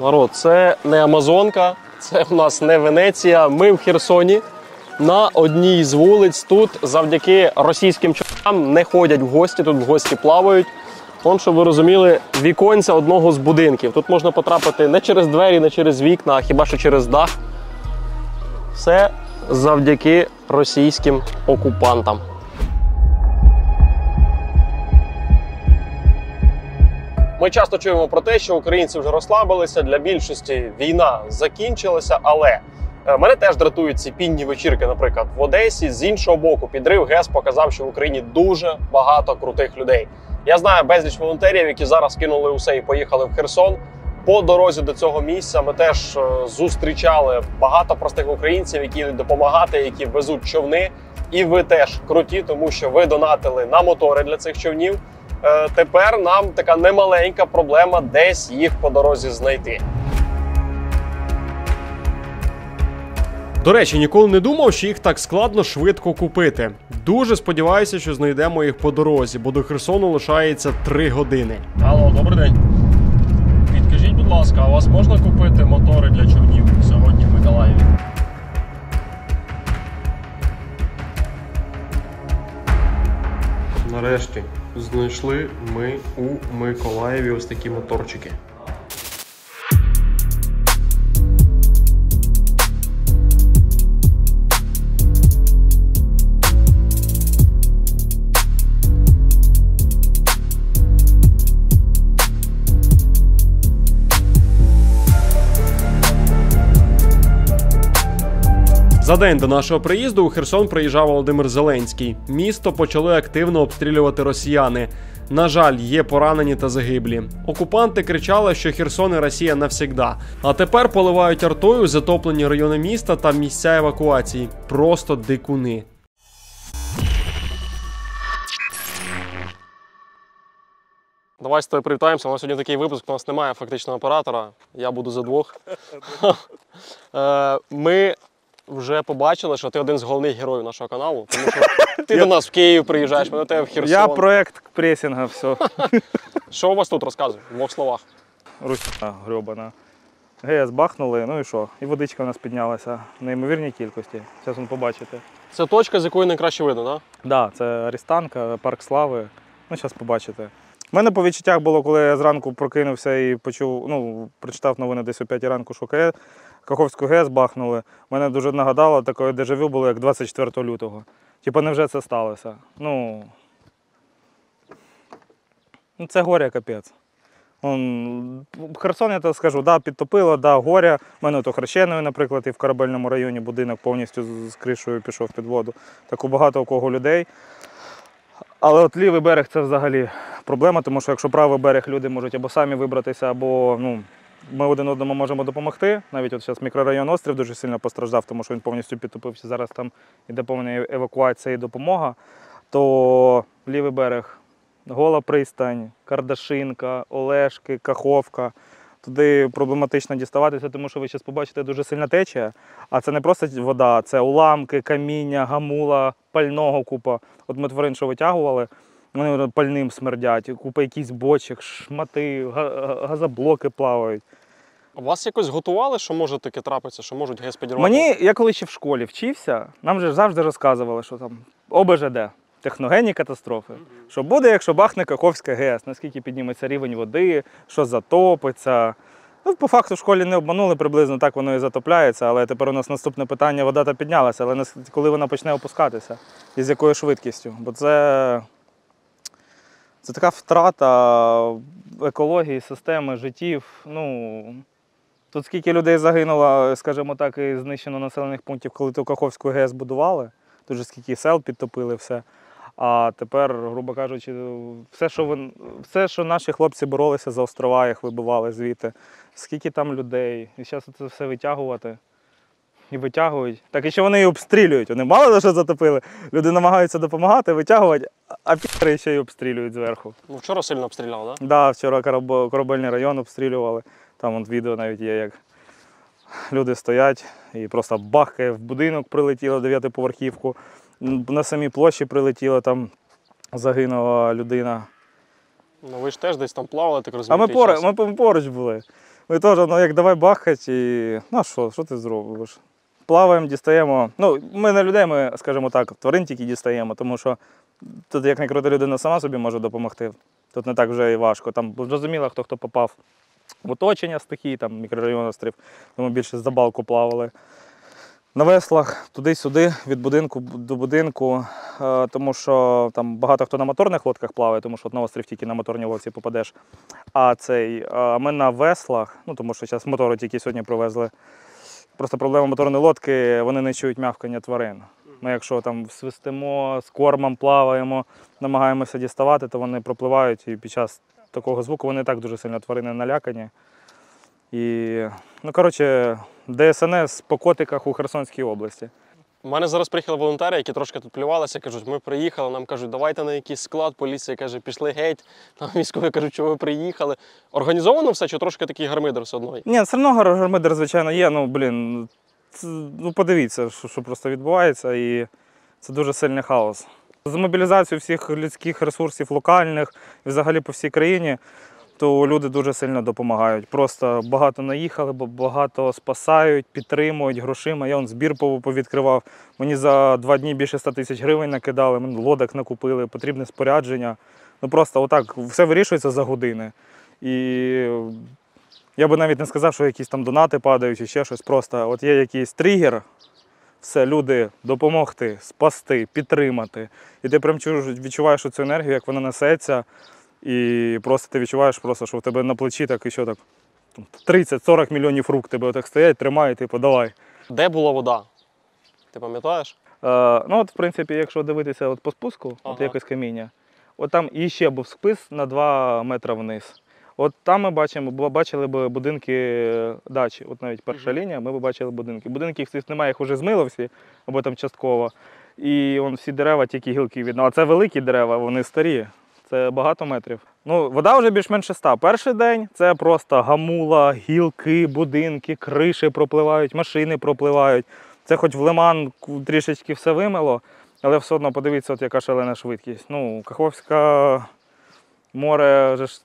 Народ, це не Амазонка, це в нас не Венеція. Ми в Херсоні на одній з вулиць. Тут завдяки російським чоловікам не ходять в гості, тут в гості плавають. Вон, щоб ви розуміли, віконця одного з будинків. Тут можна потрапити не через двері, не через вікна, а хіба що через дах. Все завдяки російським окупантам. Ми часто чуємо про те, що українці вже розслабилися. Для більшості війна закінчилася, але е, мене теж дратують ці пінні вечірки, наприклад, в Одесі. З іншого боку, підрив ГЕС показав, що в Україні дуже багато крутих людей. Я знаю безліч волонтерів, які зараз кинули усе і поїхали в Херсон. По дорозі до цього місця ми теж е, зустрічали багато простих українців, які йдуть допомагати, які везуть човни. І ви теж круті, тому що ви донатили на мотори для цих човнів. Е, Тепер нам така немаленька проблема десь їх по дорозі знайти. До речі, ніколи не думав, що їх так складно швидко купити. Дуже сподіваюся, що знайдемо їх по дорозі, бо до Херсону лишається 3 години. Алло, добрий день. Підкажіть, будь ласка, а у вас можна купити мотори для човнів сьогодні в Миколаєві? Нарешті знайшли ми у Миколаєві ось такі моторчики. За день до нашого приїзду у Херсон приїжджав Володимир Зеленський. Місто почали активно обстрілювати росіяни. На жаль, є поранені та загиблі. Окупанти кричали, що Херсон і Росія навсігда. А тепер поливають артою затоплені райони міста та місця евакуації. Просто дикуни. Давай з тобою привітаємося. У нас сьогодні такий випуск. У нас немає фактично оператора. Я буду за двох. Е, Ми вже побачили, що ти один з головних героїв нашого каналу. Тому що ти до нас в Київ приїжджаєш, ми до тебе в Херсон. Я проект пресінга, все. Що у вас тут розказуй? В двох словах. Русня грьобана. ГС бахнули, ну і що? І водичка у нас піднялася в неймовірній кількості. Зараз ви побачите. Це точка, з якої найкраще видно, так? Так, да, це Арістанка, парк слави. Ну, зараз побачите. У мене по відчуттях було, коли я зранку прокинувся і почув, ну, прочитав новини десь о 5 ранку, що КС, Каховську ГЕС бахнули. Мене дуже нагадало, таке дежавю було, як 24 лютого. Типа, невже це сталося? Ну, ну це горя капець. Он, Херсон, я так скажу, да, підтопило, да, горя. У мене то хрещеною, наприклад, і в корабельному районі будинок повністю з кришею пішов під воду. Так у багато у кого людей. Але от лівий берег це взагалі проблема, тому що якщо правий берег люди можуть або самі вибратися, або ну, ми один одному можемо допомогти. Навіть от зараз мікрорайон Острів дуже сильно постраждав, тому що він повністю підтопився. Зараз там іде повна евакуація і допомога. То лівий берег, Гола пристань, Кардашинка, Олешки, Каховка. Туди проблематично діставатися, тому що ви зараз побачите дуже сильна течія. А це не просто вода, це уламки, каміння, гамула, пального купа. От ми тварин, що витягували, вони пальним смердять, купа якісь бочок, шмати, га- га- газоблоки плавають. Вас якось готували, що може таке трапитися, що можуть ГЕС підірвати? Мені, я коли ще в школі вчився, нам же завжди розказували, що там ОБЖД, техногенні катастрофи. Що буде, якщо бахне Каховська ГЕС, наскільки підніметься рівень води, що затопиться. Ну, по факту в школі не обманули, приблизно так воно і затопляється, але тепер у нас наступне питання, вода та піднялася, але коли вона почне опускатися і з якою швидкістю? Бо це, це така втрата екології, системи, життів. Ну, Тут скільки людей загинуло, скажімо так, і знищено населених пунктів, коли ту Каховську ГЕС будували. Тут же скільки сел підтопили все. А тепер, грубо кажучи, все, що вон- все, що наші хлопці боролися за острова, їх вибивали звідти. Скільки там людей. І зараз це все витягувати. І витягують. Так і ще вони і обстрілюють. Вони мало за що затопили. Люди намагаються допомагати, витягувати, а піри ще й обстрілюють зверху. Ну, вчора сильно обстріляли, так? Да, вчора корабельний район обстрілювали. Там от відео навіть є, як люди стоять і просто бахкає в будинок прилетіло, дев'ятиповерхівку. На самій площі прилетіло, там загинула людина. Ну ви ж теж десь там плавали, так розумієте? А ми, поруч, ми, ми поруч були. Ми теж, ну як давай бахать і. Ну що, що ти зробиш? Плаваємо, дістаємо. Ну, ми не людей, ми, скажімо так, тварин тільки дістаємо, тому що тут, як не крути, людина сама собі може допомогти. Тут не так вже і важко. Там зрозуміло, хто хто попав оточення стихії, там мікрорайон острів, тому більше за балку плавали. На веслах туди-сюди, від будинку до будинку, е, тому що там багато хто на моторних лодках плаває, тому що на острів тільки на моторній лодці попадеш. А цей, а ми на веслах, ну тому що зараз мотори тільки сьогодні привезли. Просто проблема моторної лодки, вони не чують м'явкання тварин. Ми якщо там свистимо, з кормом плаваємо, намагаємося діставати, то вони пропливають і під час такого звуку вони так дуже сильно тварини налякані. І, ну, коротше, ДСНС по котиках у Херсонській області. У мене зараз приїхали волонтери, які трошки тут плювалися, кажуть, ми приїхали, нам кажуть, давайте на якийсь склад. Поліція каже, пішли геть. Там військові кажуть, що ви приїхали. Організовано все чи трошки такий гармидер все одно? є? Ні, все одно гармидер, звичайно, є. Ну, блін, це, ну подивіться, що, що просто відбувається, і це дуже сильний хаос. За мобілізацію всіх людських ресурсів локальних і взагалі по всій країні, то люди дуже сильно допомагають. Просто багато наїхали, багато спасають, підтримують грошима. Я он збір повідкривав. Мені за два дні більше 100 тисяч гривень накидали, мені лодок накупили, потрібне спорядження. Ну просто отак все вирішується за години. І я би навіть не сказав, що якісь там донати падають чи ще щось. Просто от є якийсь тригер, все, люди допомогти, спасти, підтримати. І ти прям відчуваєш цю енергію, як вона несеться. І просто ти відчуваєш, просто, що в тебе на плечі так і що так 30-40 мільйонів рук тебе отак стоять, тримають, типу, давай. Де була вода? Ти пам'ятаєш? Е, ну, от, в принципі, якщо дивитися от по спуску, от якось каміння, от там іще був спис на 2 метри вниз. От там ми бачимо, бо- бачили б будинки е, дачі. От навіть перша лінія, ми б бачили будинки. Будинків цих немає, їх вже змило всі, або там частково. І он всі дерева, тільки гілки видно. А це великі дерева, вони старі. Це багато метрів. Ну, вода вже більш-менш чиста. Перший день це просто гамула, гілки, будинки, криші пропливають, машини пропливають. Це хоч в лиман трішечки все вимило, але все одно подивіться, от яка шалена швидкість. Ну, Каховське море вже ж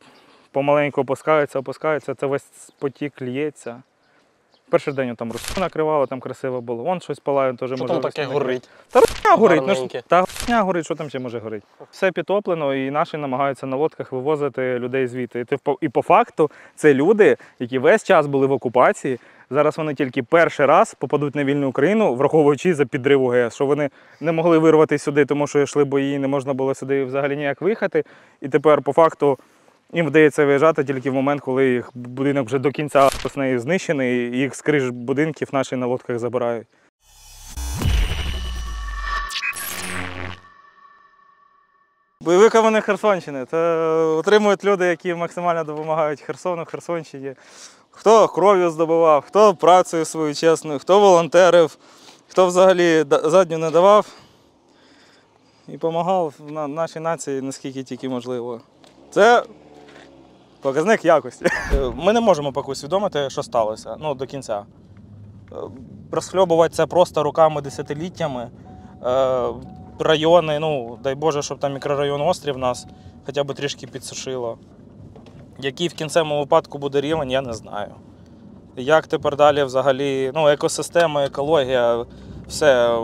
помаленьку опускається, опускається, це весь потік лється. Перший день там русу накривало, там красиво було. Вон щось палає, теж Що може. там таке горить? Та горить, ну, ж- та гня горить, що там ще може горити. Все підтоплено, і наші намагаються на лодках вивозити людей звідти. І, ти по- і по факту це люди, які весь час були в окупації. Зараз вони тільки перший раз попадуть на вільну Україну, враховуючи за підриву ГЕС, що вони не могли вирвати сюди, тому що йшли бої, не можна було сюди взагалі ніяк виїхати. І тепер по факту їм вдається виїжджати тільки в момент, коли їх будинок вже до кінця нею знищений, і їх з криш будинків наші на лодках забирають. Бойові кавани Херсонщини. Це отримують люди, які максимально допомагають Херсону, Херсонщині. Хто кров'ю здобував, хто працею свою чесною, хто волонтерив, хто взагалі задню не давав і допомагав нашій нації наскільки тільки можливо. Це показник якості. Ми не можемо поки усвідомити, що сталося ну, до кінця. Е, Розхльобувати це просто руками десятиліттями. Е, Райони, ну, дай Боже, щоб там мікрорайон острів нас хоча б трішки підсушило. Який в кінцевому випадку буде рівень, я не знаю. Як тепер далі взагалі, ну, екосистема, екологія, все,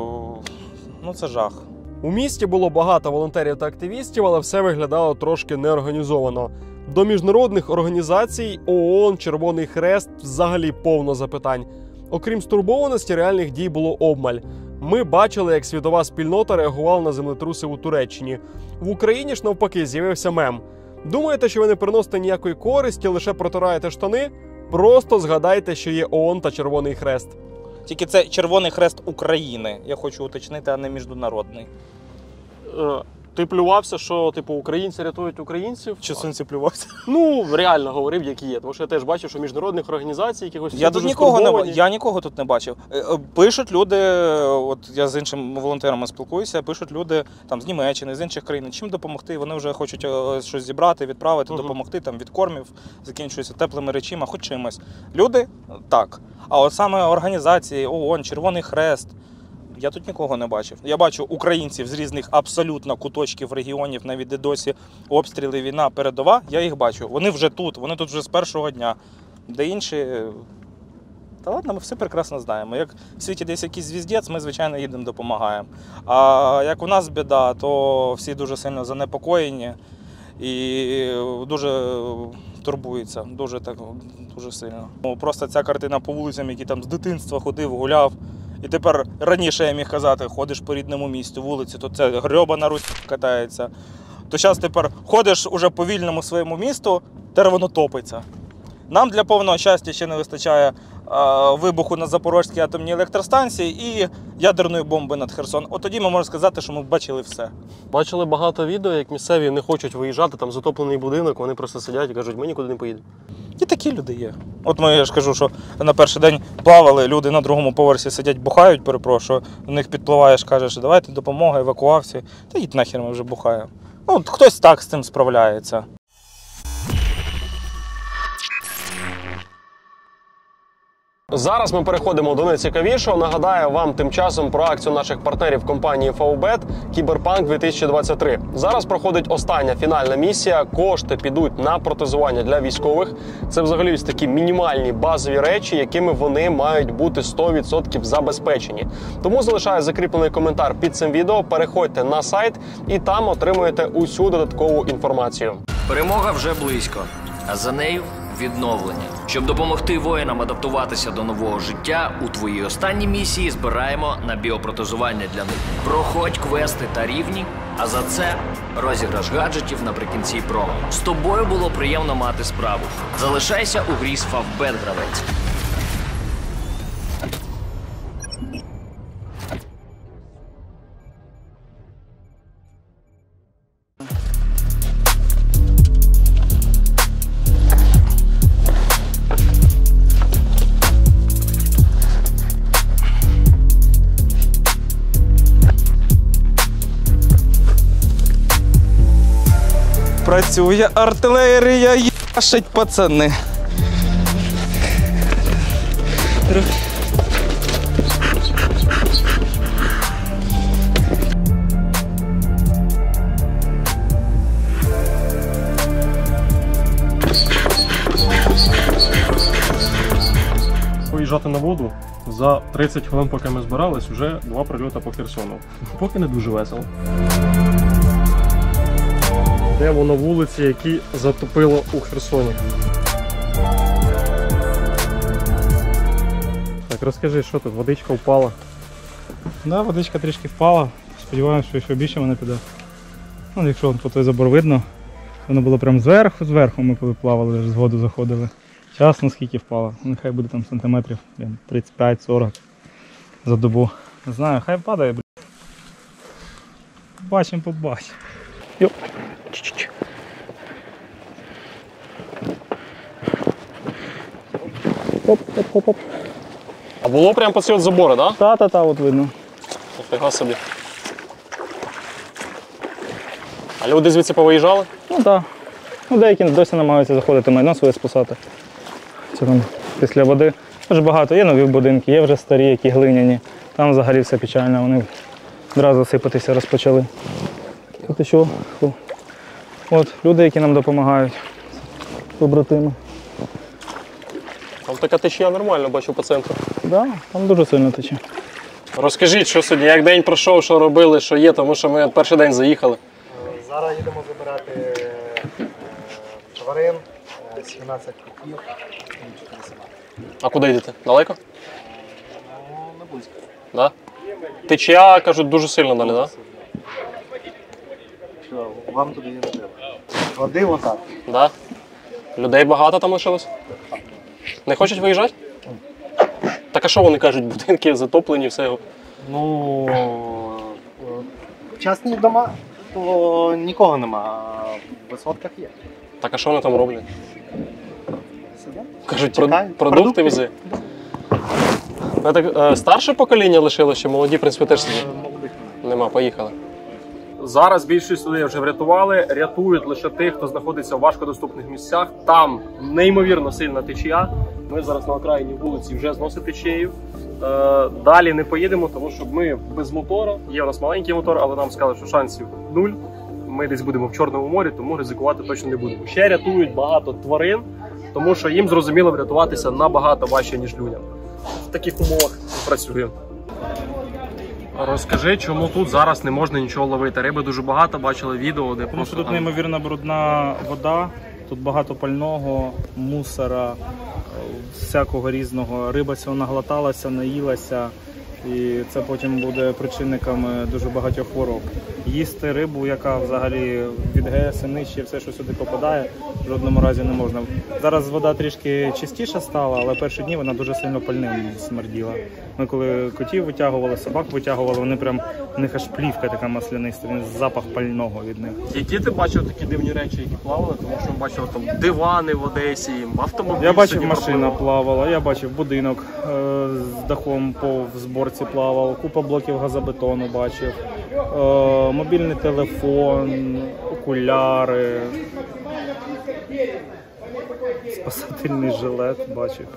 ну це жах. У місті було багато волонтерів та активістів, але все виглядало трошки неорганізовано. До міжнародних організацій ООН, Червоний Хрест взагалі повно запитань. Окрім стурбованості, реальних дій було обмаль. Ми бачили, як світова спільнота реагувала на землетруси у Туреччині. В Україні ж навпаки з'явився мем. Думаєте, що ви не приносите ніякої користі, лише протираєте штани? Просто згадайте, що є ООН та Червоний Хрест. Тільки це Червоний Хрест України. Я хочу уточнити, а не міжнародний. Ти плювався, що типу українці рятують українців. Чи синці плювався? Ну, реально говорив, які є. Тому що я теж бачив, що міжнародних організацій якихось Я тут нікого не я нікого тут не бачив. Е, е, Пишуть люди, от я з іншими волонтерами спілкуюся, пишуть люди там з Німеччини, з інших країн, чим допомогти. Вони вже хочуть е, щось зібрати, відправити, Мгм. допомогти там від кормів, закінчуються теплими речима, хоч чимось. Люди так. А от саме організації, ООН, Червоний Хрест. Я тут нікого не бачив. Я бачу українців з різних абсолютно куточків регіонів, навіть де досі обстріли, війна, передова. Я їх бачу. Вони вже тут, вони тут вже з першого дня. Де інші. Та ладно, ми все прекрасно знаємо. Як в світі десь якийсь звіздець, ми, звичайно, їдемо, допомагаємо. А як у нас біда, то всі дуже сильно занепокоєні і дуже турбуються, дуже так дуже сильно. Ну, Просто ця картина по вулицям, які там з дитинства ходив, гуляв. І тепер раніше я міг казати, ходиш по рідному місту, вулиці, то це грьобана Русь катається. То зараз тепер ходиш уже по вільному своєму місту, тепер воно топиться. Нам для повного щастя ще не вистачає вибуху на Запорозькій атомній електростанції і ядерної бомби над Херсон. От тоді ми можемо сказати, що ми бачили все. Бачили багато відео, як місцеві не хочуть виїжджати, там затоплений будинок, вони просто сидять і кажуть, ми нікуди не поїдемо. І такі люди є. От ми я ж кажу, що на перший день плавали, люди на другому поверсі сидять, бухають, перепрошую. До них підпливаєш, кажеш, давайте допомога, евакуації. Та їдь нахер ми вже бухаємо. Ну, хтось так з цим справляється. Зараз ми переходимо до найцікавішого. Нагадаю вам тим часом про акцію наших партнерів компанії Favbet Кіберпанк 2023. Зараз проходить остання фінальна місія. Кошти підуть на протезування для військових. Це взагалі ось такі мінімальні базові речі, якими вони мають бути 100% забезпечені. Тому залишаю закріплений коментар під цим відео. Переходьте на сайт і там отримуєте усю додаткову інформацію. Перемога вже близько, а за нею відновлення. Щоб допомогти воїнам адаптуватися до нового життя, у твоїй останній місії збираємо на біопротезування для них. Проходь квести та рівні, а за це розіграш гаджетів наприкінці промо. З тобою було приємно мати справу. Залишайся у грі з Фавбет гравець. Працює артилерія, яшить пацани. Виїжджати на воду за 30 хвилин, поки ми збирались, вже два прильоти по Херсону. Поки не дуже весело. Йдемо на вулиці, які затопило у Херсоні. Так, розкажи, що тут? Водичка впала. Да, водичка трішки впала. Сподіваємося, що ще більше вона піде. Ну, якщо по той забор видно, воно було прямо зверху, зверху ми коли плавали, з воду заходили. Час наскільки впало. Нехай буде там сантиметрів 35-40 за добу. Не знаю, хай падає, блін. Бачимо, побачимо. Йоп. Оп-оп-оп-оп. А було прямо по цього забору, так? Да? Та-та-та, от видно. Ніфіга собі. А люди звідси повиїжджали? Ну так. Ну, деякі досі намагаються заходити майно своє спасати. Це там після води. Дуже багато. Є нові будинки, є вже старі, які глиняні. Там взагалі все печально, вони одразу сипатися розпочали. От що? От, люди, які нам допомагають. Побратими. Там така течія нормально, бачу по центру. Да, там дуже сильно тече. Розкажіть, що сьогодні, як день пройшов, що робили, що є, тому що ми перший день заїхали. Зараз їдемо забирати е, тварин, е, 17 котів і 4 собаки. А куди йдете? Далеко? Ну, не близько. Да? Течія, кажуть, дуже сильно далі, так? Да? Вам туди не треба. Води отак. Да? Людей багато там лишилось? Не хочуть виїжджати? Так а що вони кажуть, будинки затоплені, все. Ну, частні дома, то нікого нема, а в висотках є. Так а що вони там роблять? Сидять. Кажуть, про, Чекають. продукти вези. Е, старше покоління лишилось, чи молоді, в принципі, теж сидять? Молодих немає. Нема, поїхали. Зараз більшість людей вже врятували, рятують лише тих, хто знаходиться в важкодоступних місцях. Там неймовірно сильна течія. Ми зараз на окраїні вулиці вже зносить течією. Е, далі не поїдемо, тому що ми без мотора. Є у нас маленький мотор, але нам сказали, що шансів нуль. Ми десь будемо в Чорному морі, тому ризикувати точно не будемо. Ще рятують багато тварин. тому що їм зрозуміло врятуватися набагато важче, ніж людям. В таких умовах ми працюємо. Розкажи, чому тут зараз не можна нічого ловити. Риби дуже багато бачили відео, де просто тут там... неймовірно брудна вода, тут багато пального, мусора, всякого різного. Риба цього наглоталася, наїлася, і це потім буде причинником е, дуже багатьох хвороб. Їсти рибу, яка взагалі від і нижче, все, що сюди попадає, в жодному разі не можна. Зараз вода трішки чистіша стала, але перші дні вона дуже сильно пальним смерділа. Ми коли котів витягували, собак витягували, вони прям в них аж плівка така масляниста, він запах пального від них. Які ти бачив такі дивні речі, які плавали, тому що ми бачили там дивани в Одесі, автомобілі. Я бачив, машина плавала, я бачив будинок е, з дахом по зборці плавав, купа блоків газобетону бачив, е, мобільний телефон, окуляри, спасательний жилет бачив.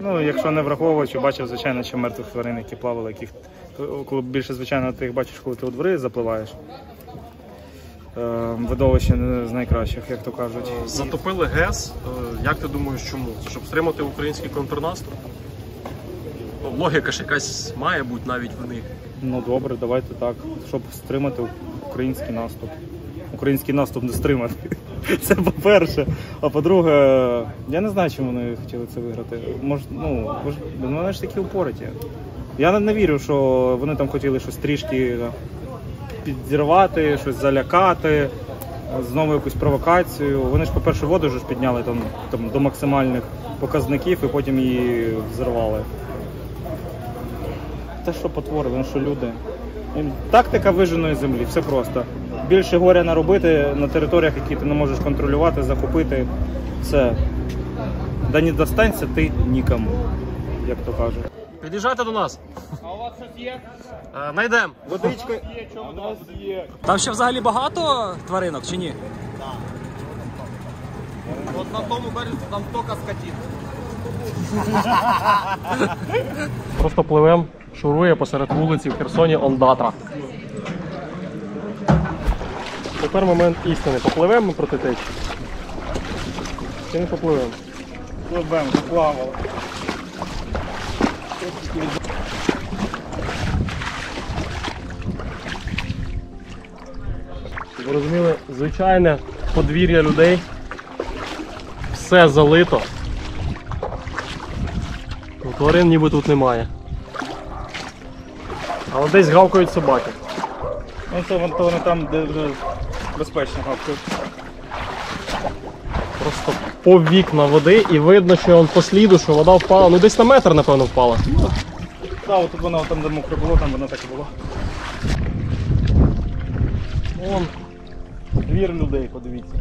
Ну, якщо не враховуючи, бачив, звичайно, що мертвих тварин, які плавали, яких коли більше, звичайно, ти їх бачиш, коли ти у двори запливаєш. Е, видовище не з найкращих, як то кажуть. Затопили ГЕС. Е, Як ти думаєш, чому? Щоб стримати український контрнаступ? Логіка ж якась має бути навіть в них. Ну добре, давайте так, щоб стримати український наступ. Український наступ не стримати. Це по-перше. А по-друге, я не знаю, чому вони хотіли це виграти. Може, ну, ну, вони ж такі упораті. Я не, вірю, що вони там хотіли щось трішки підірвати, щось залякати, знову якусь провокацію. Вони ж, по-перше, воду ж підняли там, там до максимальних показників і потім її взорвали. Та що потвори, вони що люди. Тактика виженої землі, все просто. Більше горя наробити на територіях, які ти не можеш контролювати, захопити. Все. Да не достанься ти нікому, як то кажуть. Під'їжджайте до нас. А у вас щось є? Найдемо. Водичка є. Там ще взагалі багато тваринок чи ні? От на тому березі там тільки скотин. Просто пливем, шурує посеред вулиці в Херсоні Ондатра. Тепер момент істини. Попливемо ми проти течії? Чи не попливемо? пливемо, заплавали. Ви розуміли, звичайне подвір'я людей. Все залито. Тварин ніби тут немає. Але десь гавкають собаки. Ну це вон- то вони там, де вже безпечно гавкають. Просто по вікна води і видно, що он по сліду, що вода впала. Ну десь на метр, напевно, впала. Так, от воно там, де мокре було, там воно так і було. Вон двір людей, подивіться.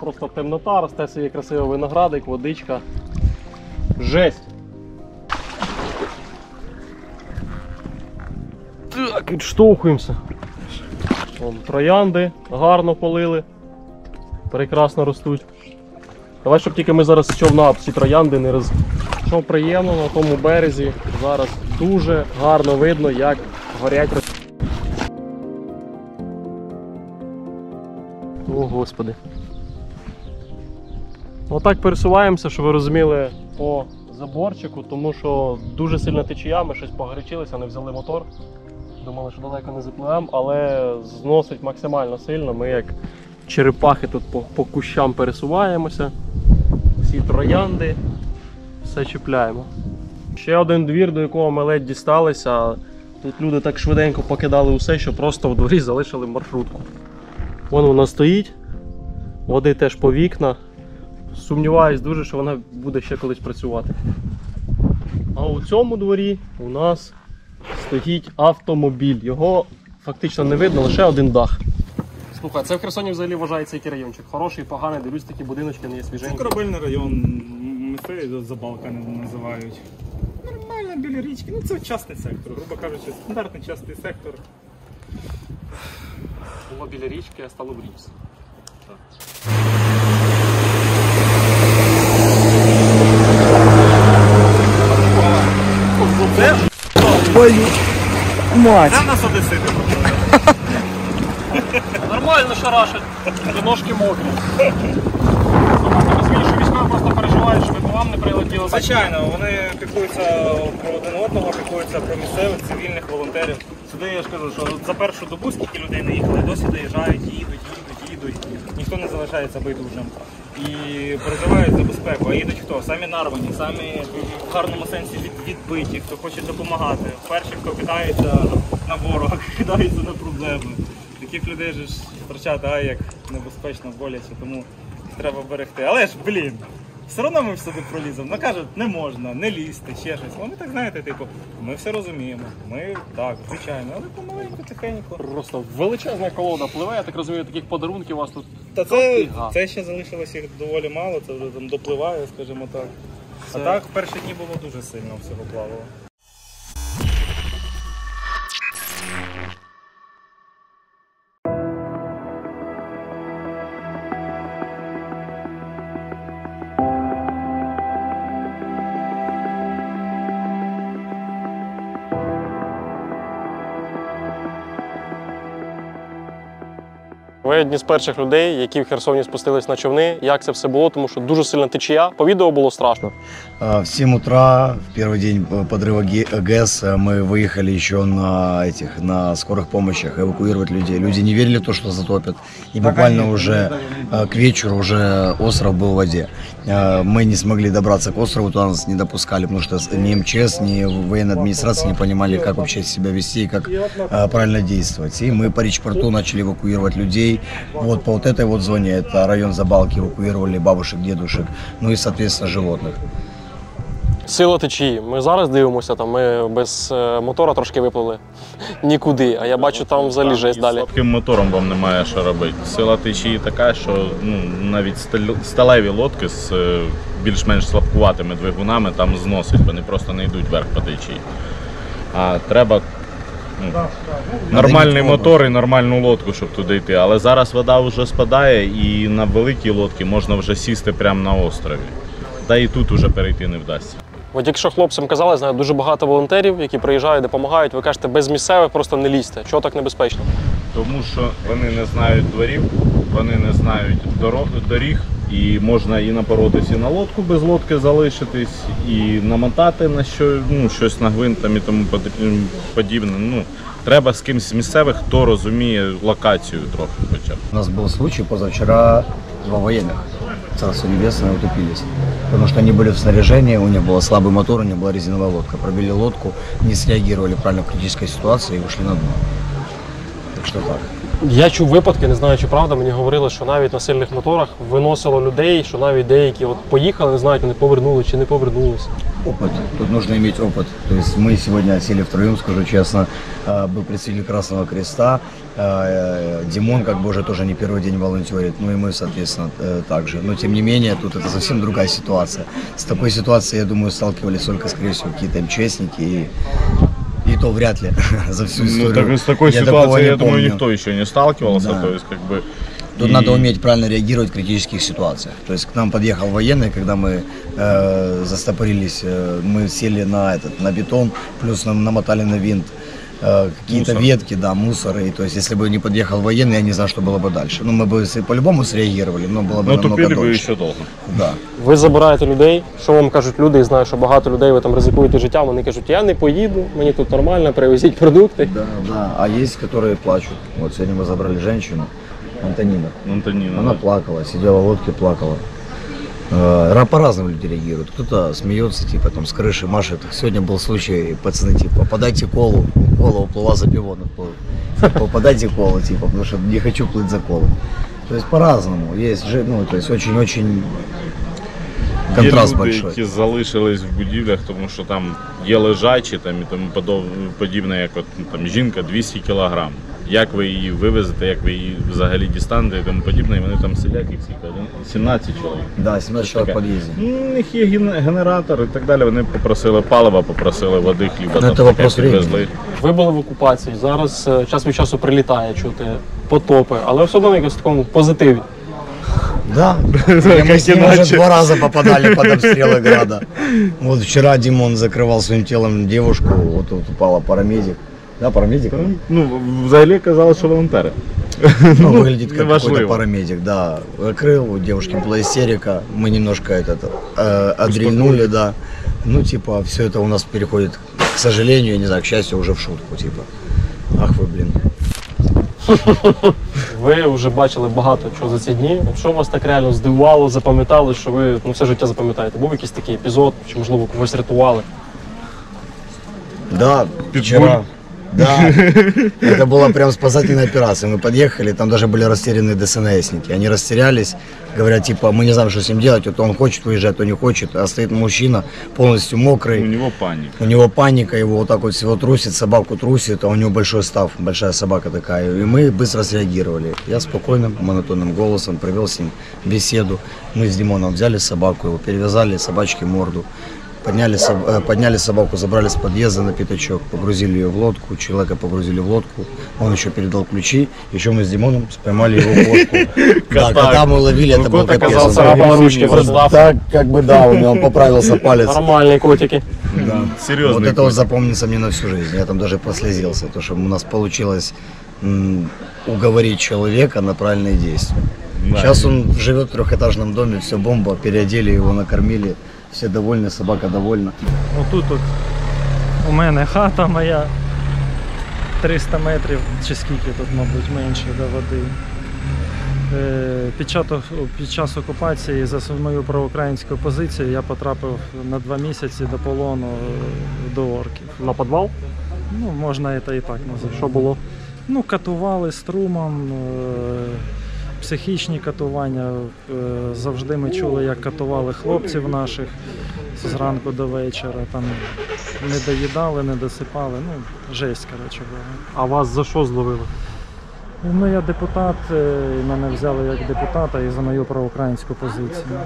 Просто темнота, росте собі красивий виноградик, водичка. Жесть. Так, відштовхуємося. Вон, троянди гарно полили. Прекрасно ростуть. Давай, щоб тільки ми зараз з човна ці троянди не роз. Що приємно на тому березі зараз дуже гарно видно, як горять О, господи. Отак пересуваємося, щоб ви розуміли, по заборчику, тому що дуже сильна течія, ми щось погорячилися, не взяли мотор. Думали, що далеко не запливемо, але зносить максимально сильно. Ми як черепахи тут по, по кущам пересуваємося. Всі троянди, все чіпляємо. Ще один двір, до якого ми ледь дісталися. Тут люди так швиденько покидали усе, що просто в дворі залишили маршрутку. Вон вона стоїть, води теж по вікна. Сумніваюсь дуже, що вона буде ще колись працювати. А у цьому дворі у нас стоїть автомобіль. Його фактично не видно, лише один дах. Слухай, це в Херсоні взагалі вважається який райончик. Хороший, поганий, дивлюсь, такі будиночки не є свіженькі. Корабельний район, місцеві забалка називають. Нормально біля річки, ну це частний сектор, грубо кажучи, стандартний частний сектор. Було біля річки, а стало в річці. Це нас одесити. Нормально шарашить, ножки мокрі. переживають, щоб по вам не прилетіло. Звичайно, вони піклуються про один одного, піклуються про місцевих цивільних волонтерів. Сюди я ж кажу, що за першу добу скільки людей не їхали, досі доїжджають, їдуть, їдуть, їдуть. Ніхто не залишається байдужим. І переживають за безпеку. А їдуть хто? Самі нарвані, самі в гарному сенсі від, відбиті, хто хоче допомагати. Перші, хто кидається на ворога, кидається на проблеми. Таких людей ж втрачати, а як небезпечно, боляче, тому треба берегти. Але ж, блін, все одно ми сюди проліземо. Ну кажуть, не можна, не лізти, ще щось. Ну, ми так знаєте, типу, ми все розуміємо. Ми так, звичайно, але помаленьку, тихенько. Просто величезна колода пливе, я так розумію, таких подарунків у вас тут. Та це, Дофіга. це ще залишилось їх доволі мало, це вже там допливає, скажімо так. А так в перші дні було дуже сильно всього плавало. Ви одні з перших людей, які в Херсоні спустились на човни. Як це все було? Тому що дуже сильна течія. По відео було страшно. А, В 7 утра, в первый день э, подрыва Ге- ГЭС, э, мы выехали еще на этих, на скорых помощях эвакуировать людей. Люди не верили в то, что затопят. И буквально уже э, к вечеру уже остров был в воде. Э, Мы не смогли добраться к острову, туда нас не допускали, потому что ни МЧС, ни военная администрация не понимали, как вообще себя вести и как э, правильно действовать. И мы по речпорту начали эвакуировать людей. Вот по вот этой вот зоне, это район Забалки, эвакуировали бабушек, дедушек, ну и, соответственно, животных. Сила течії. Ми зараз дивимося, там ми без е, мотора трошки виплили нікуди. А я бачу, там взагалі жесть далі. слабким мотором вам немає що робити. Сила течії така, що ну, навіть сталеві лодки з е, більш-менш слабкуватими двигунами там зносить, вони просто не йдуть вверх по течії. А треба ну, нормальний мотор і нормальну лодку, щоб туди йти. Але зараз вода вже спадає і на великій лодці можна вже сісти прямо на острові. Та і тут вже перейти не вдасться. Ви тільки що хлопцям казали, знаю, дуже багато волонтерів, які приїжджають, допомагають. Ви кажете, без місцевих просто не лізьте. Чого так небезпечно? Тому що вони не знають дворів, вони не знають дорог, доріг, і можна і напоротися і на лодку без лодки залишитись, і намотати на що, ну, щось на гвинт там і тому подібне. Ну, треба з кимось місцевих, хто розуміє локацію трохи хоча б. У нас был случай позавчера два военных, царство небесное, утопились. Потому что они были в снаряжении, у них был слабый мотор, у них была резиновая лодка. Пробили лодку, не среагировали правильно в критической ситуации и ушли на дно. Так что так. Я чув випадки, не знаю, чи правда. Мені говорили, що навіть на сильних моторах виносило людей, що навіть деякі от поїхали, не знають, вони повернулися чи не повернулися. Опыт. Тут нужно иметь опыт. То есть мы сегодня сели втроем, скажу честно, э, был представитель Красного Креста. Э, Димон как бы уже тоже не первый день волонтерит, ну и мы, соответственно, э, также. Но тем не менее, тут это совсем другая ситуация. С такой ситуацией, я думаю, сталкивались только, скорее всего, какие-то МЧСники и и то вряд ли за всю историю. Ну, так, с такой Я ситуацией, я думаю, помню. никто еще не сталкивался. Да. То есть, как бы, Тут и- надо уметь правильно реагировать в критических ситуациях. То есть к нам подъехал военный, когда мы э, застопорились, э, мы сели на этот на бетон, плюс нам намотали на винт э, какие-то Мусор. ветки, да, мусоры. И, то есть если бы не подъехал военный, я не знаю, что было бы дальше. Ну, мы бы с- по-любому среагировали, но было бы Ну, намного тупили бы дольше. еще долго. Да. Ви забираєте людей. Що вам кажуть люди? І знаю, що багато людей ви там ризикуєте життям. Вони кажуть, я не поїду, мені тут нормально, привезіть продукти. Да, да. А есть, которые плачут. Вот сегодня мы забрали женщину, Антонина. Антонина. Она да. плакала, сидела в лодке, плакала. Э, ра- По-разному люди реагируют. Кто-то смеется, типа там с крыши машет. Сегодня был случай, пацаны, типа, подайте колу. Кола уплыла за пивон. Типа, подайте колу, типа, потому что не хочу плыть за колу. То есть по-разному. Есть же, ну, то есть очень-очень контраст є люди, большой. які залишились в будівлях, тому що там є лежачі там, і тому подов- подібне, як от, ну, там, жінка 200 кілограм. Як ви її вивезете, як ви її взагалі дістанете і тому подібне, і вони там сидять, їх скільки? Один? 17 чоловік. Да, 17 человек в таке. подъезде. Ну, У них є ген- генератор і так далі. Вони попросили палива, попросили води, хліба. Ну, там це вопрос таке підвезли. времени. Ви були в окупації. Зараз е, час від часу прилітає чути потопи, але все одно якось в такому позитиві. Да, мы с ним уже два раза попадали под обстрелы града. Вот вчера Димон закрывал своим телом девушку, вот тут упала парамедик. Да, парамедик? Ну, взагалі казали, що волонтери. Ну, выглядит как неважливо. какой-то парамедик, да. Закрыл, у девушки была истерика, мы немножко этот, э, отрельнули, да. Ну, типа, все это у нас переходит, к сожалению, я не знаю, к счастью, уже в шутку, типа. Ах вы, блин. Ви вже бачили багато чого за ці дні. Що вас так реально здивувало, запам'ятали, що ви ну, все життя запам'ятаєте? Був якийсь такий епізод, чи можливо когось рятували? Да, вчера. Да, это была прям спасательная операция. Мы подъехали, там даже были растерянные ДСНСники. Они растерялись, говорят, типа, мы не знаем, что с ним делать. Вот он хочет уезжать, то не хочет. А стоит мужчина полностью У мокрый. нього паніка. У него паника, его вот так вот всего трусит, собаку трусит, а у него большой став, большая собака такая. И мы быстро среагировали. Я спокойным, монотонным голосом провел с ним беседу. Мы с Димоном взяли собаку, его перевязали собачке морду. Подняли, э, подняли собаку, забрали с подъезда на пятачок, погрузили ее в лодку, человека погрузили в лодку, он еще передал ключи, еще мы с Димоном поймали его в лодку. Да, кота мы ловили, это был Кот капец. Так, как бы да, у него поправился палец. Нормальні котики. Да. Серьезный Вот это вот запомнится мне на всю жизнь. Я там даже прослезился, то что у нас получилось уговорить человека на правильные действия. Да. Сейчас он живет в трехэтажном доме, все бомба, переодели его, накормили, все довольны, собака довольна. Отут от у мене хата моя 300 метрів, чи скільки тут, мабуть, менше до води. Е, Під час, під час окупації за свою проукраїнську позицію я потрапив на два місяці до полону е, до орків. На підвал? Ну, можна це і так назвати. Що було? Ну, катували струмом, е, психічні катування. Е, Завжди ми чули, як катували хлопців наших зранку до вечора. Там не доїдали, не досипали. Ну, жесть, коротше, була. А вас за що зловили? Ну, я депутат, е, і мене взяли як депутата і за мою проукраїнську позицію.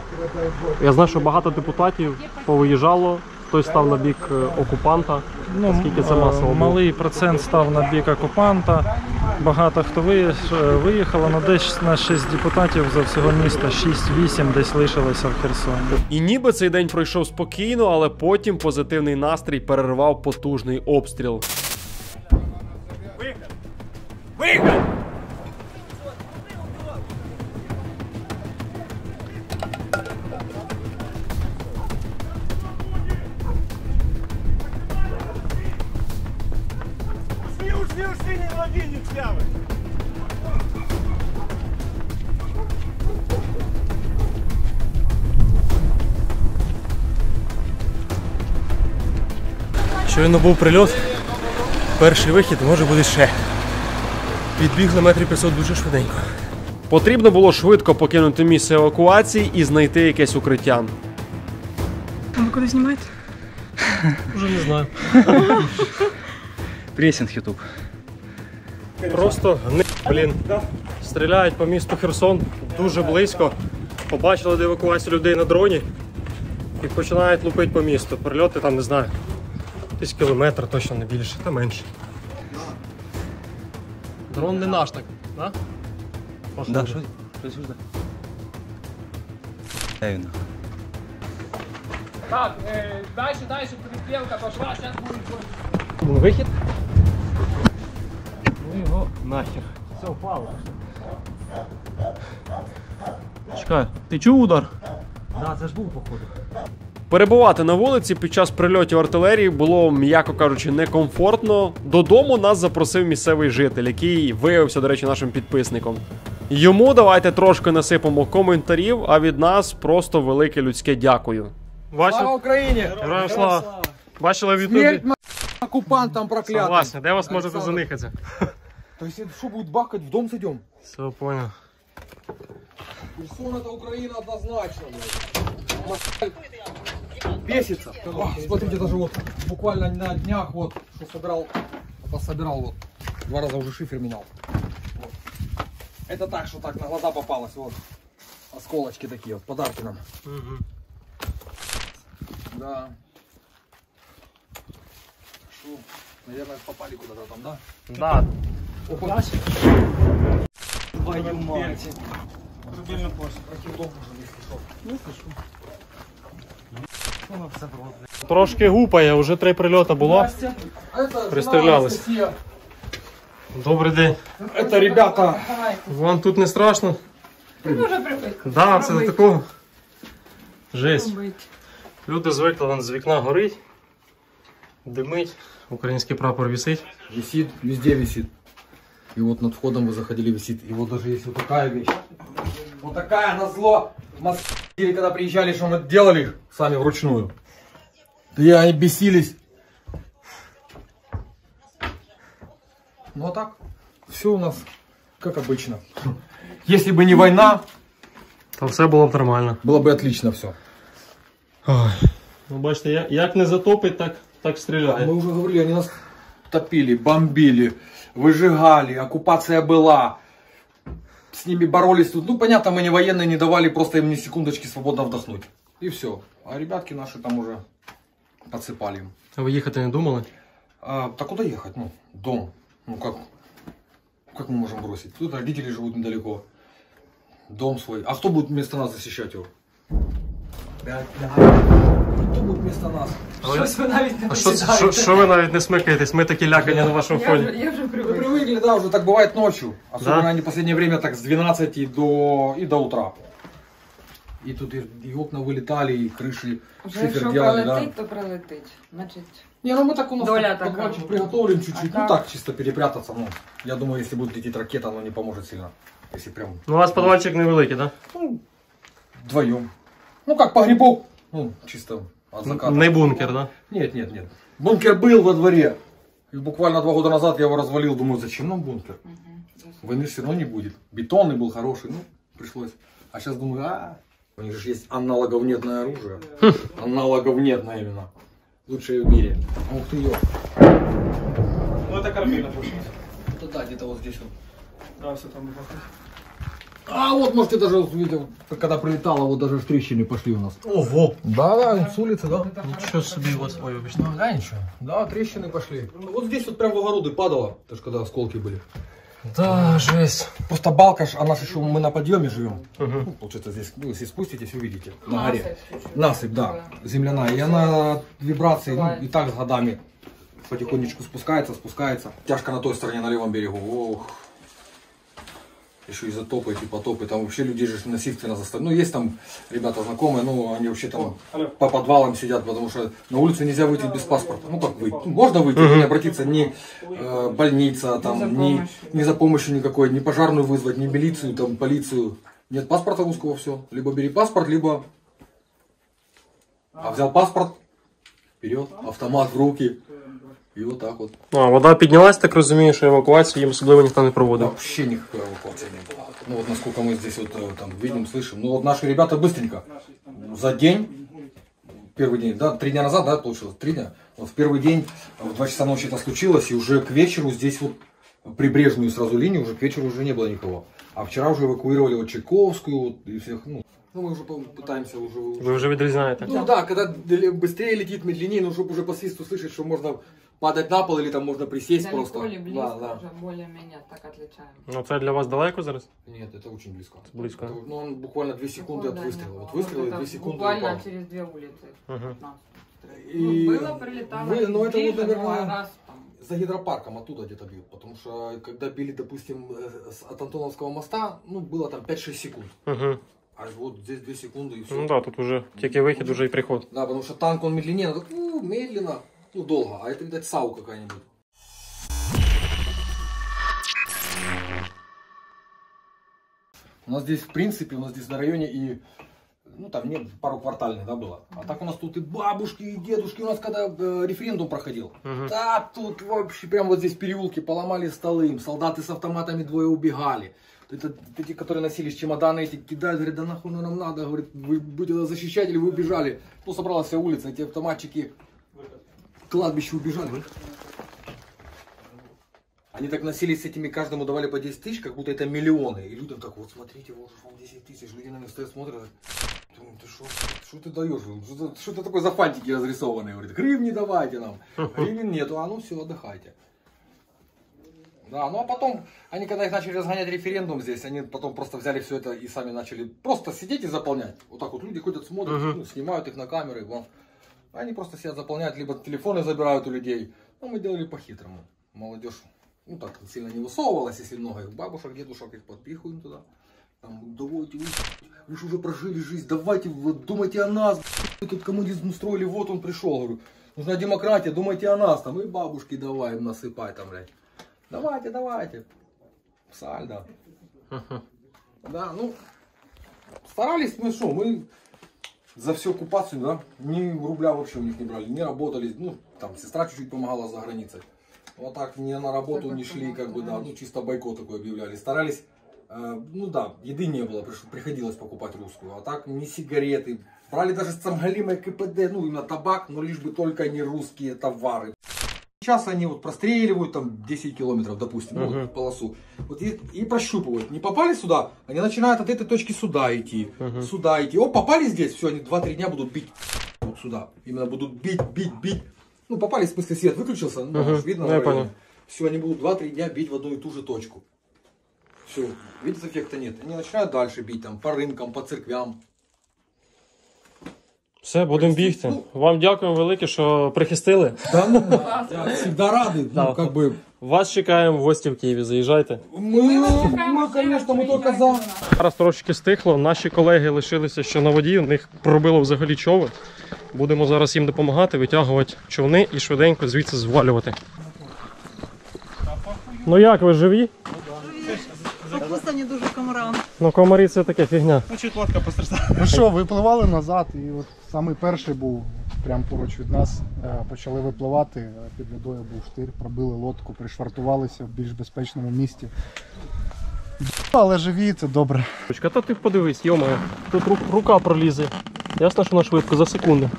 Я знаю, що багато депутатів повиїжджало, хтось став на бік е, окупанта. Ну, Скільки це е, масово було? Малий процент став на бік окупанта. Багато хто е, виїхало, але десь на 6 депутатів за всього міста 6-8 десь лишилося в Херсоні. І ніби цей день пройшов спокійно, але потім позитивний настрій перервав потужний обстріл. Щойно був прильот. Перший вихід може буде ще. Підбігли метрів 500 дуже швиденько. Потрібно було швидко покинути місце евакуації і знайти якесь укриття. А ви куди знімаєте? Вже не знаю. Пресінг Ютуб. Просто гни, блін. Стріляють по місту Херсон дуже близько. Побачили де евакуацію людей на дроні і починають лупити по місту. Прильоти там не знаю. Десь кілометр, точно не більше, та менше. Дрон не наш так, да? Да, що? Так, э, дальше, дальше, перестрелка пошла, сейчас будет Вихід? Ну його нахер. Все впало. Чекай, ти чув удар? Да, це ж був походу. Перебувати на вулиці під час прильотів артилерії було, м'яко кажучи, некомфортно. Додому нас запросив місцевий житель, який виявився, до речі, нашим підписником. Йому давайте трошки насипемо коментарів, а від нас просто велике людське дякую. Слава Україні! Героям слава! Бачили в Ютубі? оккупантам проклятым. Власне, де вас можете занихатися? То есть это что будет бахать, в дом зайдем? Все, понял. Херсон это Украина однозначно. Бесится. Смотрите, даже вот буквально на днях вот, что собирал, пособирал вот. Два раза уже шифер менял. Вот. Это так, что так на глаза попалось, вот. Осколочки такие вот, подарки нам. Да. Шо, наверное, попали куда-то там, да? Да. Опа. Твою мать. Рубильно после. Против дома уже не слышал. Не слышу. Трошки гупає, вже три прильоти було. Пристрілялись. Добрий день. Это ребята. Вам тут не страшно? Дуже привик. Да, це до Робить. такого. Жесть. Робить. Люди звикли, вон з вікна горить, димить, український прапор висить. Висит, везде висит. И вот над входом вы заходили, висит. И вот даже есть вот такая вещь. Вот такая на зло. В Москве, когда приезжали, что мы делали их сами вручную. Да и они бесились. Ну а так, все у нас как обычно. Если бы не война, То все було б нормально. было бы отлично все. Ой. Ну, бачите, як, як не затопить, так, так стріляє. Мы уже говорили, они нас топили, бомбили, выжигали, оккупация была. С ними боролись тут. Ну, понятно, мы не военные, не давали просто им ни секундочки свободно вдохнуть. И все. А ребятки наши там уже подсыпали им. А ви їхати не думали? А, так куда ехать? Ну, дом. Ну, как, как мы можем бросить? Тут родители живут недалеко. Дом свой. А кто будет вместо нас защищать его? Кто будет вместо нас? Щось ви навіть не А що, посідаєте. що, що ви навіть не смикаєтесь? Ми такі лякані на вашому Я вже, фоні. я вже Вы привик. привыкли, да, уже так бывает ночью. Особенно Да? они в последнее время так с 12 и до, и до утра. И тут и, и окна вылетали, и крыши Вже шифер якщо делали, прилетить, да. то прилетить. Значить, Не, ну мы так у нас Доля так такая. подвальчик приготовим чуть-чуть. А ну так? так, чисто перепрятаться. Ну, я думаю, если будет лететь ракета, оно не поможет сильно. Если прям Ну, у вас подвальчик невеликий, так? вдвоем. Ну как погребок, ну чисто от Да? заката. Не бункер, так? Нет, нет, нет. Бункер был во дворе. И буквально два года назад я его развалил. Думаю, зачем нам бункер? Войны все равно не будет. Бетонный был хороший, ну, пришлось. А сейчас думаю, а, у них же есть аналоговнетное оружие. Аналоговнетное именно. Лучшее в мире. Ух ты, ё. Ну, это карабин, Это да, где-то вот здесь вот. А, все там А вот, можете даже увидеть, вот, когда прилетало, вот даже ж трещины пошли у нас. Ого! Да, да, с улицы, да. Нічого собі, от ой, вибачте. Ну, да, ничего. Да, трещины пошли. Вот здесь вот прям в огороды падало, даже когда осколки были. Да, жесть. Просто балка, ж, она же еще мы на подъеме живем. Мгм. Ну, получается, здесь, ну, если спуститесь, увидите. На горе. Насыпь, да, земляная. И она от вибраций, ну, и так с годами потихонечку спускается, спускается. Тяжко на той стороне, на левом берегу. Ох. Еще и затопы, и потопы. Там вообще люди же насильственно заставляют. Ну, есть там ребята знакомые, ну, они вообще там по подвалам сидят, потому что на улицу нельзя выйти без паспорта. Ну, как выйти? Можно выйти, не обратиться ни э, больница, там, ни, ни за помощью никакой, ни пожарную вызвать, ни милицию, там, полицию. Нет паспорта русского, все. Либо бери паспорт, либо... А взял паспорт, вперед, автомат в руки. И вот так вот. А, вода піднялась, так розумію, що евакуацію їм особливо ніхто не проводив. Вообще никакой эвакуации не было. Ну вот насколько мы здесь вот э, там видим, слышим. Ну вот наши ребята быстренько. За день, первый день, да, три дня назад, да, получилось, три дня. Вот в первый день в два часа ночи это случилось, и уже к вечеру здесь вот прибрежную сразу линию, уже к вечеру уже не было никого. А вчера уже эвакуировали вот Чайковскую вот, и всех, ну, ну, мы уже по- пытаемся уже... Ви вже відрізняєте. Ну да, когда дел- быстрее летит, медленнее, ну чтобы уже по свисту слышать, что можно падать на пол или там можно присесть далеко просто. ли, близко, Да, да. вже більш-менш так отличаємо. Ну це для вас далеко зараз? Нет, это очень близко. Близко. Это, ну, он буквально 2 секунды от Да, выстрела. да. Вот выстрел и Это 2 секунды Буквально упал. через две улицы. Угу. от нас. И Ну, было, прилетало. вы- ну, это ближе, вот, наверное, ну, а раз там. За гидропарком оттуда где-то бьют. Потому что когда били, допустим, э, с- от Антоновского моста, ну, было там 5-6 секунд. Угу. А вот здесь 2 секунды и все. Ну так, да, тут уже тільки вихід, уже і приход. Да, потому что танк он медленнее, он так, ну, медленно, ну, долго. А это, видать, САУ какая-нибудь. У нас здесь, в принципе, у нас здесь на районе и, ну, там нет, пару квартальных, да, было. А так у нас тут и бабушки, и дедушки. У нас когда э, референдум проходил, Мгм. да, тут вообще прям вот здесь в переулке поломали столы, им солдаты с автоматами двое убегали. Это эти, которые носили чемоданы, эти кидают, говорят, да нахуй нам надо, говорит, вы будете защищать или вы убежали. Ну, собралась вся улица, эти автоматчики к кладбищу убежали. Они так носились с этими, каждому давали по 10 тысяч, как будто это миллионы. И людям так, вот смотрите, вот вам 10 тысяч. Люди на них стоят, смотрят. Думаю, ты что, что ты даешь? Что, ты такой за фантики разрисованные? Говорит, гривни давайте нам. Гривен нету, а ну все, отдыхайте. Да, ну а потом, они когда их начали разгонять референдум здесь, они потом просто взяли все это и сами начали просто сидеть и заполнять. Вот так вот люди ходят, смотрят, ну, снимают их на камеры. вон. Они просто сидят, заполняют, либо телефоны забирают у людей. Ну, мы делали по-хитрому. Молодежь ну так сильно не высовывалась, если много их бабушек, дедушек, их подпихиваем туда. Там, давайте, вы, вы же уже прожили жизнь, давайте, вот, думайте о нас, вы тут коммунизм устроили, вот он пришел, говорю, нужна демократия, думайте о нас, там, и бабушки давай им насыпай там, блядь. Давайте, давайте. Сальдо. Да, ну, старались мы что, мы за всю оккупацию, да, ни рубля вообще у них не брали, не работали, ну, там, сестра чуть-чуть помогала за границей. Вот так ни на работу не шли, как бы, да, ну, чисто бойкот такой объявляли. Старались, э, ну да, еды не было, приходилось покупать русскую, а так не сигареты. Брали даже с КПД, ну, именно табак, но лишь бы только не русские товары. Сейчас они вот простреливают там 10 километров, допустим, ну, вот полосу. Вот и, и прощупывают. Не попали сюда, они начинают от этой точки сюда идти, сюда идти. О, попали здесь, все, они 2-3 дня будут бить вот сюда. Именно будут бить, бить, бить. Ну, попали, в смысле, свет выключился, ну, Мгм. уж видно. Ну, я понял. Все, они будут 2-3 дня бить в одну и ту же точку. Все, видите, эффекта нет. Они начинают дальше бить там по рынкам, по церквям. Все, будемо бігти. Вам дякуємо велике, що прихистили. Да, ну, всегда рады, Да. ну, как бы. Вас чекаємо в гості в Києві. Заїжджайте. Мы, мы, конечно, мы только за. Зараз трошки стихло. Наші колеги лишилися ще на воді. У них пробило взагалі човен. Будемо зараз їм допомагати, витягувати човни і швиденько звідси звалювати. Ну як ви живі? Закусані дуже комарам. Ну комарі це таке фігня. Ну, чуть лодка постраждала. Ну що, випливали назад, і от самий перший був прямо поруч від нас. Е, Почали випливати, е, під водою був штир, пробили лодку, пришвартувалися в більш безпечному місті. Але живі, це добре. Та ти подивись, йомає. Тут рука пролізе. Ясно, що на швидко за секунду.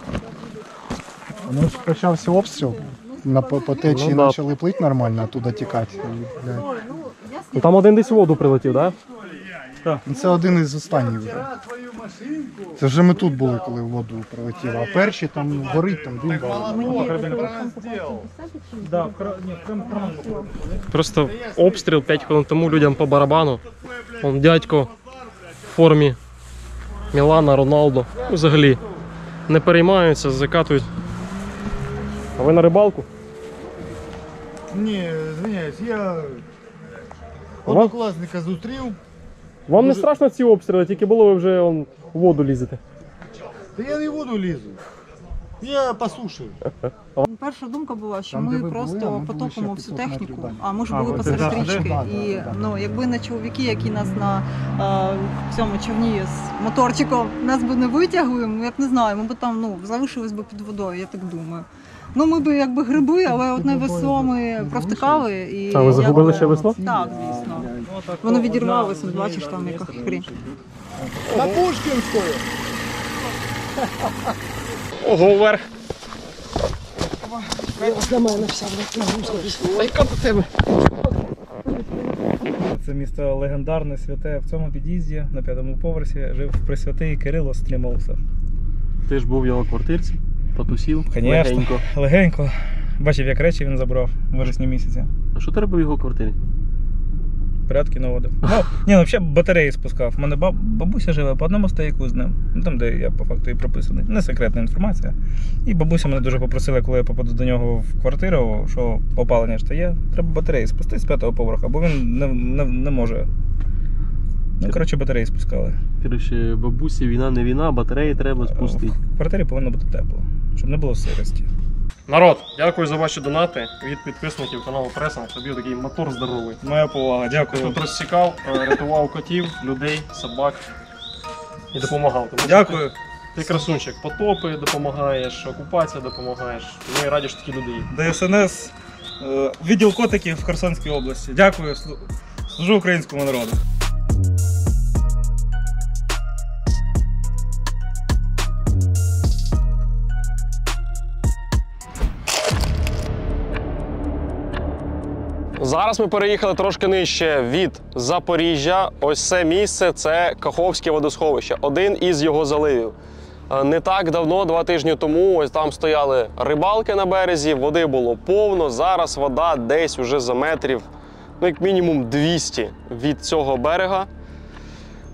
Ну, ж почався обстріл. На по, течії Ну, да. почали плити нормально, а туди тікати. Ну, там один десь в воду прилетів, так? Ну, Це один із останніх вже. Це вже ми тут були, коли в воду прилетіло. А перші там горить, там дим. Просто обстріл 5 хвилин тому людям по барабану. Он дядько в формі Мілана, Роналдо. Ну, Взагалі не переймаються, закатують. А ви на рибалку? Ні, звиняюсь, я однокласника зустрів. Вам не страшно ці обстріли, тільки було ви вже он, в воду лізете. Та я не в воду лізу. Я по суші. Перша думка була, що Там, де ми ви були, а просто ми були ще потопимо всю 500 метрів техніку, далі. а ми ж А, були посеред туди, річки. да, І да, да. ну, якби не чоловіки, які нас на е, цьому човні з моторчиком нас би не витягли, ми як не знаю, ми б там ну, залишились би під водою, я так думаю. Ну, ми би якби гриби, але одне весло ми провтикали. І А ви загубили якби- ще весло? Так, звісно. Воно відірвалося, бачиш там яка хрінь. На Пушкінською. Ого, вверх. Це місто легендарне, святе. В цьому під'їзді на п'ятому поверсі жив пресвятий Кирило Стрімоуса. Ти ж був в його квартирці, потусів. Легенько. легенько. Бачив, як речі він забрав в вересні місяці. А що ти робив в його квартирі? Порядки наводив. Ну, ні, ну взагалі батареї спускав. У мене баб, бабуся живе по одному стояку з ним. Ну там, де я по факту і прописаний. Не секретна інформація. І бабуся мене дуже попросила, коли я попаду до нього в квартиру, що опалення ж то є, треба батареї спустити з п'ятого поверха, бо він не, не, не може. Ну, коротше, батареї спускали. Коротше, бабусі, війна не війна, батареї треба спустити. В квартирі повинно бути тепло, щоб не було сирості. Народ, дякую за ваші донати від підписників каналу Пресинг. Тобі такий мотор здоровий. Моя повага, дякую. Тут розсікав, е, рятував котів, людей, собак і допомагав. Тому Дякую. Ти, ти красунчик, потопи допомагаєш, окупація допомагаєш. Ми раді, що такі люди є. ДСНС, е, відділ котиків в Херсонській області. Дякую, служу українському народу. Зараз ми переїхали трошки нижче від Запоріжжя. Ось це місце це Каховське водосховище, один із його заливів. Е, Не так давно, два тижні тому, ось там стояли рибалки на березі, води було повно. Зараз вода десь уже за метрів, ну як мінімум 200 від цього берега.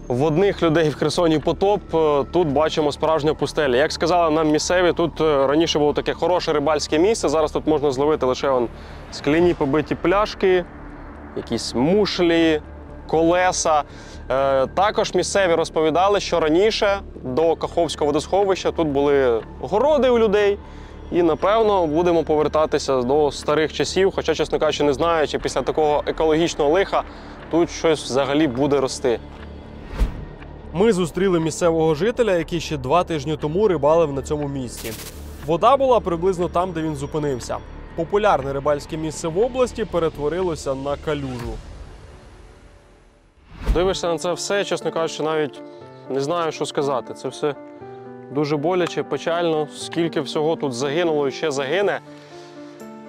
В одних людей в Херсоні потоп. е, Тут бачимо справжню пустеля. Як сказали нам місцеві, тут е, раніше було таке хороше рибальське місце. Зараз тут можна зловити лише он скляні побиті пляшки, якісь мушлі, колеса. Е, Також місцеві розповідали, що раніше до Каховського водосховища тут були городи у людей. І напевно будемо повертатися до старих часів, хоча, чесно кажучи, не знаю, чи після такого екологічного лиха тут щось взагалі буде рости. Ми зустріли місцевого жителя, який ще два тижні тому рибалив на цьому місці. Вода була приблизно там, де він зупинився. Популярне рибальське місце в області перетворилося на калюжу. Дивишся на це все, чесно кажучи, навіть не знаю, що сказати. Це все дуже боляче, печально, скільки всього тут загинуло і ще загине.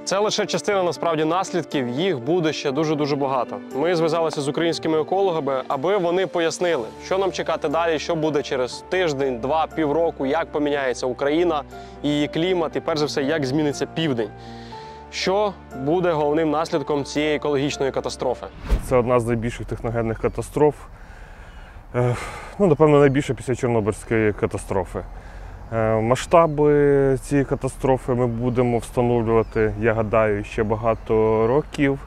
Це лише частина насправді наслідків, їх буде ще дуже-дуже багато. Ми зв'язалися з українськими екологами, аби вони пояснили, що нам чекати далі, що буде через тиждень, два, півроку, як поміняється Україна, її клімат, і перш за все, як зміниться південь. Що буде головним наслідком цієї екологічної катастрофи? Це одна з найбільших техногенних катастроф. Ну, напевно, найбільша після Чорнобильської катастрофи. Е, Масштаби цієї катастрофи ми будемо встановлювати, я гадаю, ще багато років.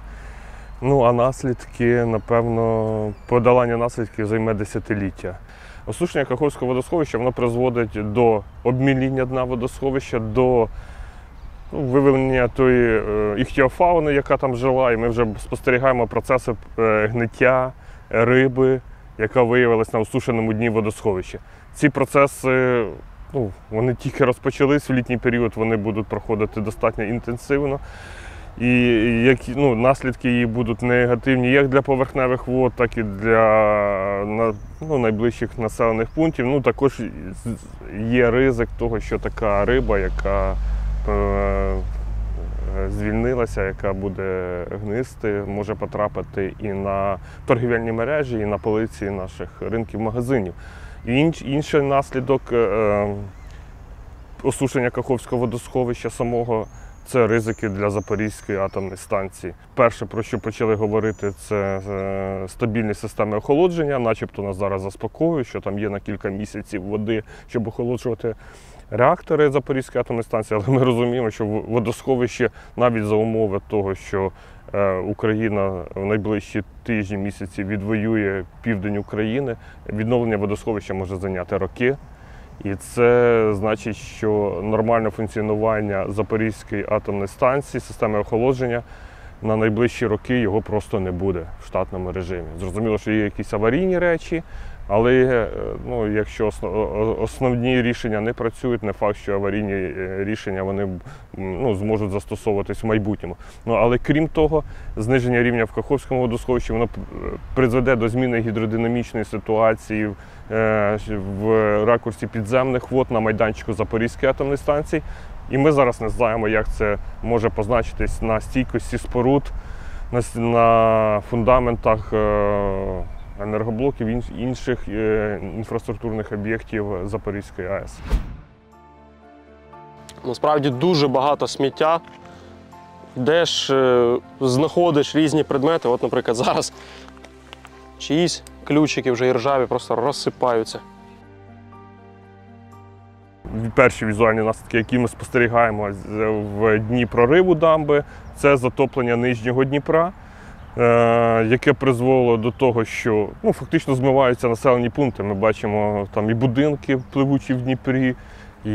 Ну, а наслідки, напевно, подолання наслідків займе десятиліття. Осушення Каховського водосховища воно призводить до обміління дна водосховища, до ну, виведення тої е, іхтіофауни, яка там жила, і ми вже спостерігаємо процеси е, гниття риби, яка виявилась на осушеному дні водосховища. Ці процеси ну, вони тільки розпочались в літній період, вони будуть проходити достатньо інтенсивно. І які, ну, наслідки її будуть негативні як для поверхневих вод, так і для ну, найближчих населених пунктів. Ну, також є ризик того, що така риба, яка е, звільнилася, яка буде гнисти, може потрапити і на торгівельні мережі, і на полиці наших ринків магазинів. Інший наслідок е, е, осушення Каховського водосховища самого це ризики для Запорізької атомної станції. Перше, про що почали говорити, це е, стабільні системи охолодження, начебто нас зараз заспокоюють, що там є на кілька місяців води, щоб охолоджувати реактори Запорізької атомної станції, але ми розуміємо, що водосховище навіть за умови того, що Україна в найближчі тижні місяці відвоює південь України, відновлення водосховища може зайняти роки. І це значить, що нормальне функціонування Запорізької атомної станції, системи охолодження на найближчі роки його просто не буде в штатному режимі. Зрозуміло, що є якісь аварійні речі, але е, ну, якщо основні рішення не працюють, не факт, що аварійні е, рішення вони ну, зможуть застосовуватись в майбутньому. Ну, але крім того, зниження рівня в Каховському водосховищі воно призведе до зміни гідродинамічної ситуації е, в ракурсі підземних вод на майданчику Запорізької атомної станції. І ми зараз не знаємо, як це може позначитись на стійкості споруд, на, фундаментах е, енергоблоків інш- інших е, інфраструктурних об'єктів Запорізької АЕС. Насправді дуже багато сміття. Йдеш, е, знаходиш різні предмети. От, наприклад, зараз чиїсь ключики вже і ржаві просто розсипаються. Перші візуальні наслідки, які ми спостерігаємо в дні прориву дамби, це затоплення нижнього Дніпра, яке призвело до того, що ну, фактично змиваються населені пункти. Ми бачимо там і будинки пливучі в Дніпрі, і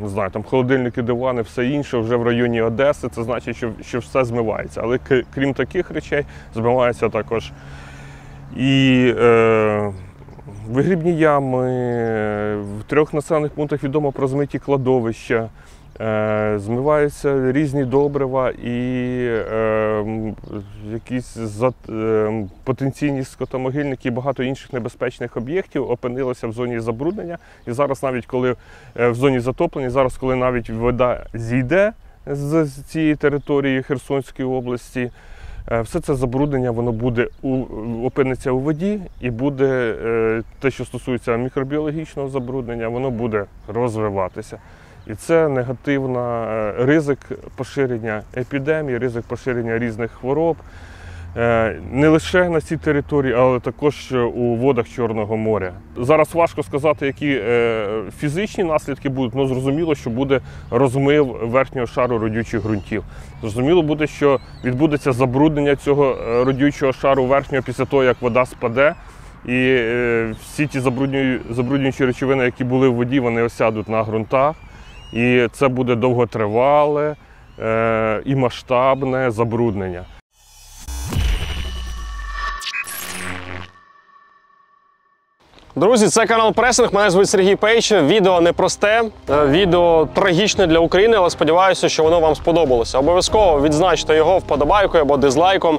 не знаю, там холодильники, дивани, все інше вже в районі Одеси. Це значить, що, що все змивається. Але крім таких речей, змивається також і е, вигрібні ями, в трьох населених пунктах відомо про змиті кладовища, е, змиваються різні добрива і е, якісь за, е, потенційні скотомогильники і багато інших небезпечних об'єктів опинилися в зоні забруднення. І зараз, навіть коли е, в зоні затоплення, зараз, коли навіть вода зійде з цієї території Херсонської області. Е, Все це забруднення воно буде у, опиниться у воді і буде е, те, що стосується мікробіологічного забруднення, воно буде розвиватися. І це негативна е, ризик поширення епідемії, ризик поширення різних хвороб. е, не лише на цій території, але також у водах Чорного моря. Зараз важко сказати, які е, фізичні наслідки будуть, але зрозуміло, що буде розмив верхнього шару родючих ґрунтів. Зрозуміло буде, що відбудеться забруднення цього е, родючого шару верхнього після того, як вода спаде. І е, всі ті забруднюю- забруднюючі речовини, які були в воді, вони осядуть на ґрунтах. І це буде довготривале е, і масштабне забруднення. Друзі, це канал Пресинг. Мене звуть Сергій Пейч. Відео непросте, е, відео трагічне для України, але сподіваюся, що воно вам сподобалося. Обов'язково відзначте його вподобайкою або дизлайком,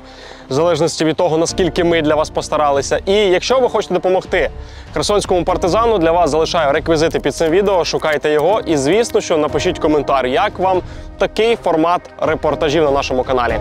в залежності від того, наскільки ми для вас постаралися. І якщо ви хочете допомогти херсонському партизану, для вас залишаю реквізити під цим відео. Шукайте його. І звісно, що напишіть коментар, як вам такий формат репортажів на нашому каналі.